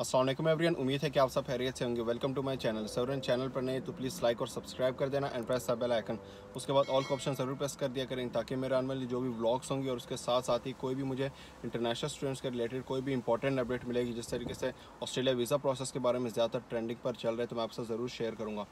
असलम एवरीन उम्मीद है कि आप सब खैरियत से होंगे। Welcome to my channel Savran channel पर नए तो प्लीज़ लाइक और सब्सक्राइब कर देना एंड प्रेस बेल आइकन उसके बाद ऑल ऑप्शन ज़रूर प्रेस कर दिया करें ताकि मेरे आने वाली जो भी व्लॉग्स होंगे और उसके साथ साथ ही कोई भी मुझे इंटरनेशनल स्टूडेंट्स के रिलेटेड कोई भी इंपॉर्टेंट अपडेट मिलेगी, जिस तरीके से ऑस्ट्रेलिया वीज़ा प्रोसेस के बारे में ज़्यादातर ट्रेंडिंग पर चल रहे तो मैं आपसे ज़रूर शेयर करूँगा।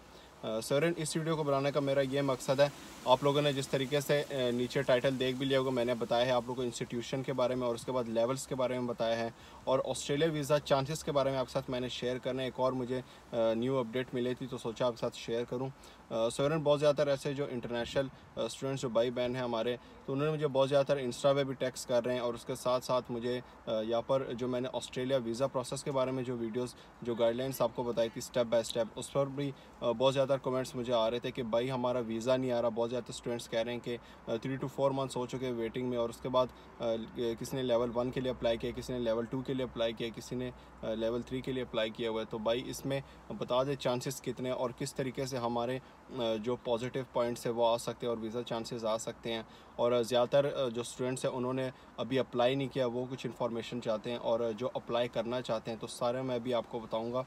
सर इस वीडियो को बनाने का मेरा ये मकसद है, आप लोगों ने जिस तरीके से नीचे टाइटल देख भी लिया होगा, मैंने बताया है आप लोगों को इंस्टीट्यूशन के बारे में और उसके बाद लेवल्स के बारे में बताया है और ऑस्ट्रेलिया वीज़ा चांसेस के बारे में आपके साथ मैंने शेयर करना एक और मुझे न्यू अपडेट मिली थी तो सोचा आपके साथ शेयर करूँ। सवरन बहुत ज़्यादातर ऐसे जो इंटरनेशनल स्टूडेंट्स जो भाई बहन हैं हमारे तो उन्होंने मुझे बहुत ज़्यादातर इंस्टा पे भी टैक्स कर रहे हैं और उसके साथ साथ मुझे यहाँ पर जो मैंने ऑस्ट्रेलिया वीज़ा प्रोसेस के बारे में जो वीडियोज़ जो गाइडलाइंस आपको बताई थी स्टेप बाय स्टेप उस पर भी बहुत ज़्यादा कमेंट्स मुझे आ रहे थे कि भाई हमारा वीज़ा नहीं आ रहा। बहुत ज़्यादा स्टूडेंट्स कह रहे हैं कि थ्री टू फोर मंथ्स हो चुके हैं वेटिंग में और उसके बाद किसी ने लेवल वन के लिए अप्लाई किया किसी ने लेवल टू के लिए अप्लाई किया किसी ने लेवल थ्री के लिए अप्लाई किया हुआ है। तो भाई इसमें बता दें चांसेस कितने और किस तरीके से हमारे जो पॉजिटिव पॉइंट्स है, वो आ सकते हैं और वीज़ा चांसेस आ सकते हैं। और ज़्यादातर जो स्टूडेंट्स हैं, उन्होंने अभी अप्लाई नहीं किया, वो कुछ इन्फॉर्मेशन चाहते हैं और जो अप्लाई करना चाहते हैं तो सारे मैं अभी आपको बताऊँगा।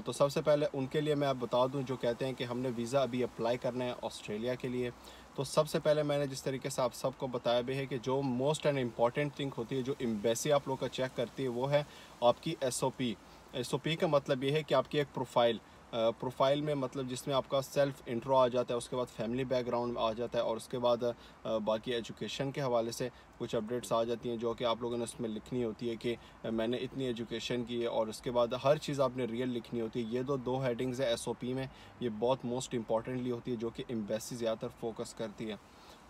तो सबसे पहले उनके लिए मैं आप बता दूँ, जो कहते हैं कि हमने वीज़ा अभी अप्लाई करना है ऑस्ट्रेलिया के लिए। तो सबसे पहले मैंने जिस तरीके से आप सबको बताया भी है कि जो मोस्ट एंड इंपॉर्टेंट थिंग होती है, जो एम्बेसी आप लोग का चेक करती है, वो है आपकी S O P S O P का मतलब ये है कि आपकी एक प्रोफ़ाइल प्रोफ़ाइल में मतलब जिसमें आपका सेल्फ इंट्रो आ जाता है, उसके बाद फैमिली बैकग्राउंड आ जाता है और उसके बाद बाकी एजुकेशन के हवाले से कुछ अपडेट्स आ जाती हैं जो कि आप लोगों ने उसमें लिखनी होती है कि मैंने इतनी एजुकेशन की है और उसके बाद हर चीज़ आपने रियल लिखनी होती है। ये दो दो हेडिंग्स है एस में, ये बहुत मोस्ट इंपॉर्टेंटली होती है जो कि एम्बेसी ज़्यादातर फोकस करती है।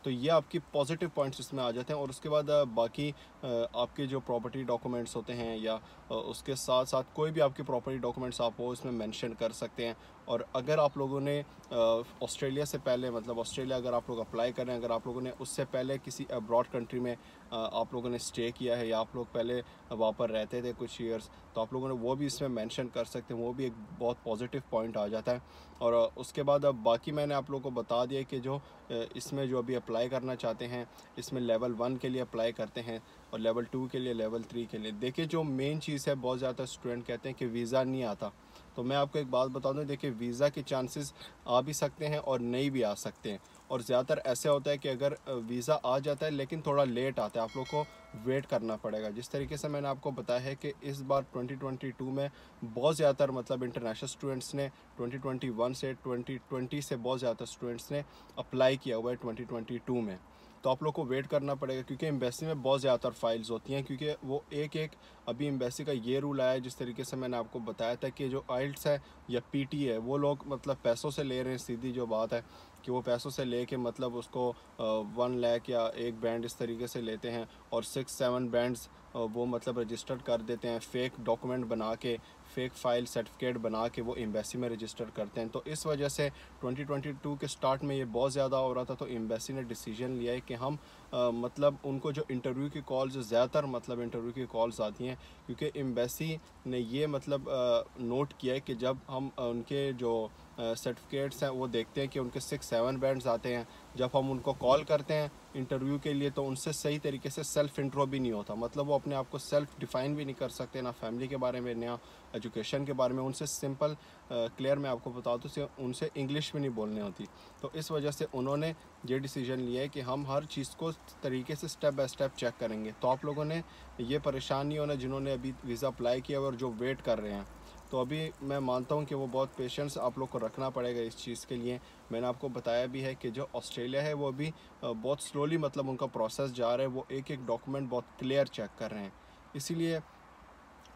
तो ये आपकी पॉजिटिव पॉइंट्स इसमें आ जाते हैं और उसके बाद बाकी आपके जो प्रॉपर्टी डॉक्यूमेंट्स होते हैं या उसके साथ साथ कोई भी आपके प्रॉपर्टी डॉक्यूमेंट्स आप वो इसमें मेंशन कर सकते हैं। और अगर आप लोगों ने ऑस्ट्रेलिया से पहले मतलब ऑस्ट्रेलिया अगर आप लोग अप्लाई करें अगर आप लोगों ने उससे पहले किसी अब्रॉड कंट्री में आप लोगों ने स्टे किया है या आप लोग पहले वहाँ पर रहते थे कुछ ईयर्स तो आप लोगों ने वो भी इसमें मेंशन कर सकते हैं, वो भी एक बहुत पॉजिटिव पॉइंट आ जाता है। और उसके बाद अब बाकी मैंने आप लोगों को बता दिया कि जो इसमें जो अभी अप्लाई करना चाहते हैं, इसमें लेवल वन के लिए अप्लाई करते हैं और लेवल टू के लिए लेवल थ्री के लिए। देखिए, जो मेन चीज़ है, बहुत ज़्यादा स्टूडेंट कहते हैं कि वीज़ा नहीं आता। तो मैं आपको एक बात बता दूँ, देखिए वीज़ा के चांसेस आ भी सकते हैं और नहीं भी आ सकते हैं। और ज़्यादातर ऐसे होता है कि अगर वीज़ा आ जाता है, लेकिन थोड़ा लेट आता है, आप लोग को वेट करना पड़ेगा। जिस तरीके से मैंने आपको बताया है कि इस बार 2022 में बहुत ज़्यादातर मतलब इंटरनेशनल स्टूडेंट्स ने 2021 से 2020 से बहुत ज़्यादा स्टूडेंट्स ने अप्लाई किया हुआ है 2022 में। तो आप लोग को वेट करना पड़ेगा, क्योंकि एम्बेसी में बहुत ज़्यादातर फाइल्स होती हैं, क्योंकि वो एक एक अभी एम्बेसी का ये रूल आया है, जिस तरीके से मैंने आपको बताया था कि जो आइल्स है या पीटी है वो लोग मतलब पैसों से ले रहे हैं, सीधी जो बात है। कि वो पैसों से ले के मतलब उसको वन लैख या एक बैंड इस तरीके से लेते हैं और सिक्स सेवन बैंड्स वो मतलब रजिस्टर्ड कर देते हैं फेक डॉक्यूमेंट बना के फेक फ़ाइल सर्टिफिकेट बना के वो एम्बेसी में रजिस्टर करते हैं। तो इस वजह से 2022 के स्टार्ट में ये बहुत ज़्यादा हो रहा था तो एम्बेसी ने डिसीज़न लिया है कि हम आ, मतलब उनको जो इंटरव्यू की कॉल्स ज़्यादातर मतलब इंटरव्यू की कॉल्स आती हैं क्योंकि एम्बेसी ने ये मतलब आ, नोट किया है कि जब हम उनके जो सर्टिफिकेट्स हैं, वो देखते हैं कि उनके सिक्स सेवन बैंड्स आते हैं। जब हम उनको कॉल करते हैं इंटरव्यू के लिए तो उनसे सही तरीके से सेल्फ इंट्रो भी नहीं होता। मतलब वो अपने आप को सेल्फ डिफ़ाइन भी नहीं कर सकते, ना फैमिली के बारे में, ना एजुकेशन के बारे में। उनसे सिंपल क्लियर मैं आपको बता दूँ उनसे इंग्लिश भी नहीं बोलनी होती। तो इस वजह से उन्होंने ये डिसीज़न लिया है कि हम हर चीज़ को तरीके से स्टेप बाय स्टेप चेक करेंगे। तो आप लोगों ने ये परेशान नहीं होना जिन्होंने अभी वीज़ा अप्लाई किया और जो वेट कर रहे हैं तो अभी मैं मानता हूँ कि वो बहुत पेशेंस आप लोग को रखना पड़ेगा इस चीज़ के लिए। मैंने आपको बताया भी है कि जो ऑस्ट्रेलिया है वो अभी बहुत स्लोली मतलब उनका प्रोसेस जा रहा है। वो एक एक डॉक्यूमेंट बहुत क्लियर चेक कर रहे हैं। इसीलिए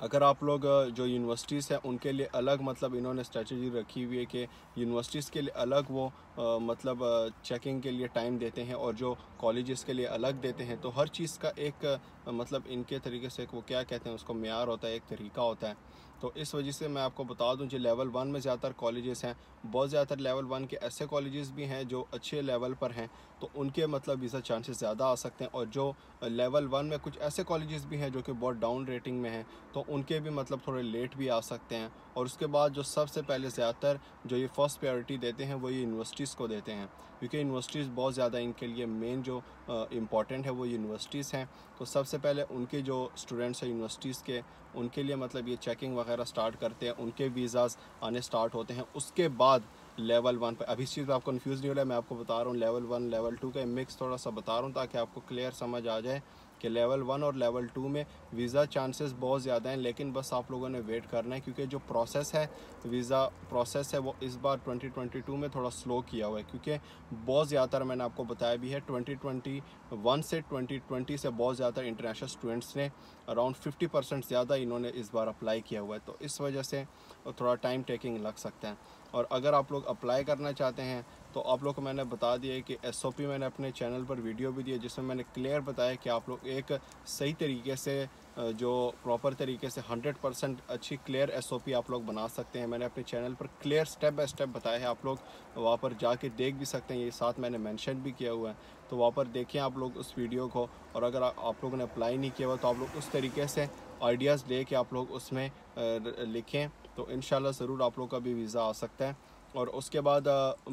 अगर आप लोग जो यूनिवर्सिटीज़ हैं उनके लिए अलग मतलब इन्होंने स्ट्रेटजी रखी हुई है कि यूनिवर्सिटीज़ के लिए अलग वो आ, मतलब चेकिंग के लिए टाइम देते हैं और जो कॉलेजेस के लिए अलग देते हैं तो हर चीज़ का एक मतलब इनके तरीके से एक वो क्या कहते हैं उसको मैार होता है एक तरीका होता है। तो इस वजह से मैं आपको बता दूँ, जो लेवल वन में ज़्यादातर कॉलेजेस हैं, बहुत ज़्यादातर लेवल वन के ऐसे कॉलेजेस भी हैं जो अच्छे लेवल पर हैं तो उनके मतलब वीज़ा चांसेस ज़्यादा आ सकते हैं। और जो लेवल वन में कुछ ऐसे कॉलेजेस भी हैं जो कि बहुत डाउन रेटिंग में हैं तो उनके भी मतलब थोड़े लेट भी आ सकते हैं। और उसके बाद जो सबसे पहले ज़्यादातर जो ये फ़र्स्ट प्रायोरिटी देते हैं, वो ये यूनिवर्सिटीज़ को देते हैं, क्योंकि यूनिवर्सिटीज़ बहुत ज़्यादा इनके लिए मेन जो इंपॉर्टेंट है, वो यूनिवर्सिटीज़ हैं। तो सबसे पहले उनके जो स्टूडेंट्स हैं यूनिवर्सिटीज़ के उनके लिए मतलब ये चेकिंग वगैरह स्टार्ट करते हैं, उनके वीज़ाज़ आने स्टार्ट होते हैं। उसके बाद लेवल वन पर अभी इस चीज़ पर आप कन्फ्यूज़ नहीं हो रहा है, मैं आपको बता रहा हूँ लेवल वन लेवल टू का मिक्स थोड़ा सा बता रहा हूँ ताकि आपको क्लियर समझ आ जाए। कि लेवल वन और लेवल टू में वीज़ा चांसेस बहुत ज़्यादा हैं, लेकिन बस आप लोगों ने वेट करना है, क्योंकि जो प्रोसेस है वीज़ा प्रोसेस है, वो इस बार 2022 में थोड़ा स्लो किया हुआ है, क्योंकि बहुत ज़्यादातर मैंने आपको बताया भी है 2021 से 2020 से बहुत ज़्यादा इंटरनेशनल स्टूडेंट्स ने अराउंड 50 परसेंट ज़्यादा इन्होंने इस बार अप्लाई किया हुआ है तो इस वजह से थोड़ा टाइम टेकिंग लग सकता है। और अगर आप लोग अप्लाई करना चाहते हैं तो आप लोग को मैंने बता दिया कि एसओपी मैंने अपने चैनल पर वीडियो भी दिया, जिसमें मैंने क्लियर बताया कि आप लोग एक सही तरीके से जो प्रॉपर तरीके से 100 परसेंट अच्छी क्लियर एसओपी आप लोग बना सकते हैं। मैंने अपने चैनल पर क्लियर स्टेप बाय स्टेप बताया है, आप लोग वहाँ पर जाके देख भी सकते हैं। ये साथ मैंने मेंशन भी किया हुआ है। तो वहाँ पर देखें आप लोग उस वीडियो को, और अगर आप लोगों ने अप्लाई नहीं किया हुआ तो आप लोग उस तरीके से आइडियाज़ ले के आप लोग उसमें लिखें। तो इन ज़रूर आप लोग का भी वीज़ा आ सकता है। और उसके बाद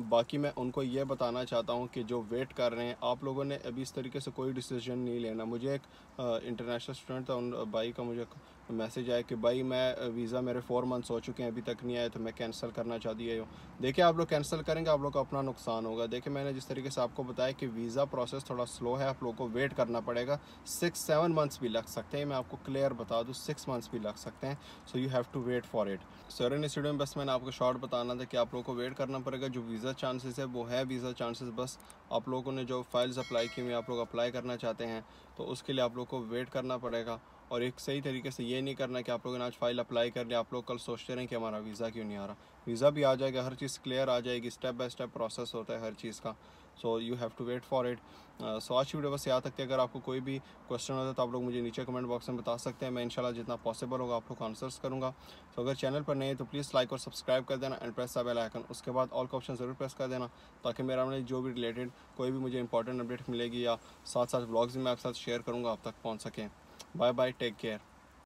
बाकी मैं उनको ये बताना चाहता हूँ कि जो वेट कर रहे हैं, आप लोगों ने अभी इस तरीके से कोई डिसीज़न नहीं लेना। मुझे एक इंटरनेशनल स्टूडेंट था, उन भाई का मुझे मैसेज आया कि भाई मैं वीज़ा मेरे फोर मंथ्स हो चुके हैं, अभी तक नहीं आए तो मैं कैंसिल करना चाहती है। देखिए, आप लोग कैंसिल करेंगे, आप लोग का अपना नुकसान होगा। देखिए, मैंने जिस तरीके से आपको बताया कि वीज़ा प्रोसेस थोड़ा स्लो है, आप लोगों को वेट करना पड़ेगा। सिक्स सेवन मंथ्स भी लग सकते हैं, मैं आपको क्लियर बता दूँ सिक्स मंथ्स भी लग सकते हैं। So you have to wait for it sir in studio में बस मैंने आपको शॉर्ट बताना था कि आप लोग को वेट करना पड़ेगा। जो वीज़ा चांसेस है, वो है वीज़ा चांसेस बस आप लोगों ने जो फाइल्स अप्लाई की हुई आप लोग अप्लाई करना चाहते हैं तो उसके लिए आप लोग को वेट करना पड़ेगा। और एक सही तरीके से ये नहीं करना कि आप लोगों ने आज फ़ाइल अप्लाई कर लिया आप लोग कल सोचते रहें कि हमारा वीज़ा क्यों नहीं आ रहा। वीज़ा भी आ जाएगा, हर चीज़ क्लियर आ जाएगी स्टेप बाय स्टेप प्रोसेस होता है हर चीज़ का। So you have to wait for it so आज की वीडियो बस यहाँ तक कि अगर आपको कोई भी क्वेश्चन होता है तो आप लोग मुझे नीचे कमेंट बॉक्स में बता सकते हैं। मैं इंशाल्लाह जितना पॉसिबल होगा आप लोग आंसर्स करूँगा। तो अगर चैनल पर नहीं है तो प्लीज़ लाइक और सब्सक्राइब कर देना and press the bell icon उसके बाद ऑल का ऑप्शन ज़रूर प्रेस कर देना ताकि मेरा मैंने जो भी रिलेटेड कोई भी मुझे इंपॉर्टेंट अपडेट मिलेगी या साथ साथ ब्लॉग्स भी मैं आपके साथ शेयर करूँगा, आप तक पहुँच सकें। Bye bye take care